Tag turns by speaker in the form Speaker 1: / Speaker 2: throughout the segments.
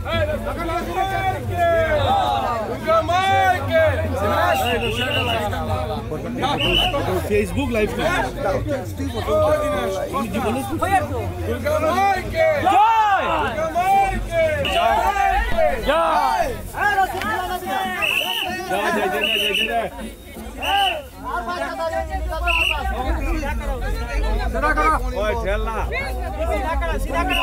Speaker 1: Facebook live सीधा करा सीधा करा सीधा करा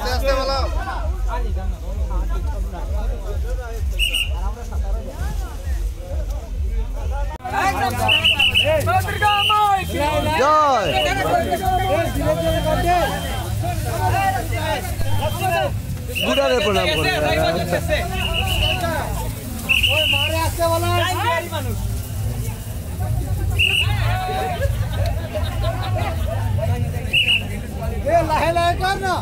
Speaker 1: আস্তে আস্তে বলো আচ্ছা।
Speaker 2: লাহে লাহে কর না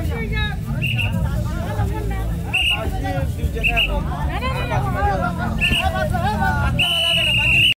Speaker 1: عايشين في جناحهم